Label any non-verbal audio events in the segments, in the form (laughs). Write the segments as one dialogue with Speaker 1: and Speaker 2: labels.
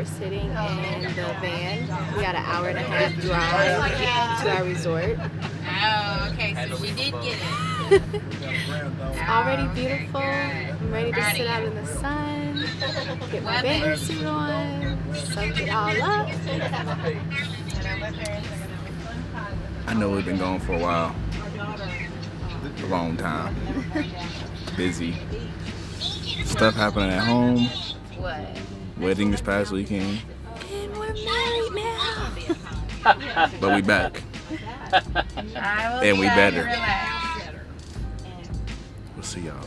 Speaker 1: We are sitting in the van. We got an hour and a half drive to our resort.
Speaker 2: Oh, okay, so she did get it.
Speaker 1: It's (laughs) already oh, beautiful. I'm ready to sit out in the sun, get my bathing suit on, soak it all up.
Speaker 3: I know we've been gone for a while. A long time. (laughs) Busy. Stuff happening at home.
Speaker 2: What?
Speaker 3: Wedding this past weekend.
Speaker 1: And we're married now.
Speaker 3: But we back.
Speaker 2: I will
Speaker 3: And we better.
Speaker 2: relax.
Speaker 3: We'll see y'all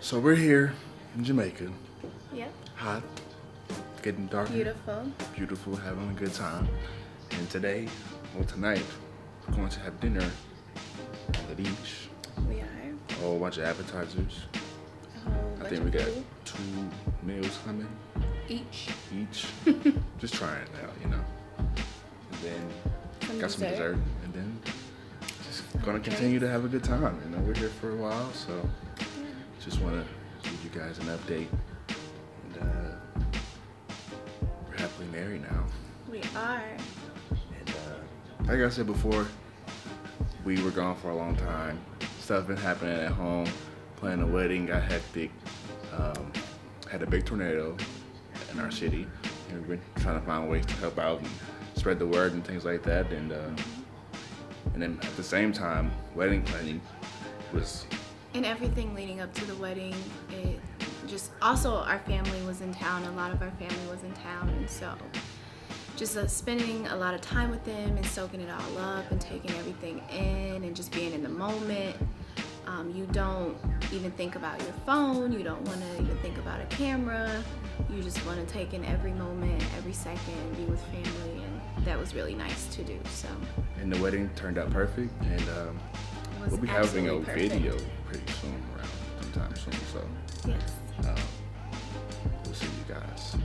Speaker 3: So we're here in Jamaica.
Speaker 1: Yep,
Speaker 3: Hot. Getting dark.
Speaker 1: beautiful.
Speaker 3: Beautiful, having a good time. And today, well tonight, we're going to have dinner on the beach.
Speaker 1: We are.
Speaker 3: A whole bunch of appetizers. I think we got
Speaker 1: food.
Speaker 3: two meals coming
Speaker 1: each.
Speaker 3: each. (laughs) Just trying it out, you know. And then
Speaker 1: Some
Speaker 3: got some
Speaker 1: dessert.
Speaker 3: dessert, and then just gonna continue to have a good time. You know, we're here for a while, so just want to give you guys an update. And uh, we're happily married now.
Speaker 1: We are.
Speaker 3: And uh, like I said before, we were gone for a long time. Stuff been happening at home. Planning a wedding got hectic. Um, had a big tornado in our city. And we've been trying to find ways to help out and spread the word and things like that. And uh, and then at the same time, wedding planning was
Speaker 1: And everything leading up to the wedding, it just also our family was in town. A lot of our family was in town, and so just uh, spending a lot of time with them and soaking it all up and taking everything in and just being in the moment. Um, you don't even think about your phone. You don't want to even think about a camera. You just want to take in every moment, every second, be with family, and that was really nice to do. So
Speaker 3: and the wedding turned out perfect. And um, we'll be having a
Speaker 1: perfect.
Speaker 3: video pretty soon, around sometime soon. So
Speaker 1: Yes.
Speaker 3: um, we'll see you guys.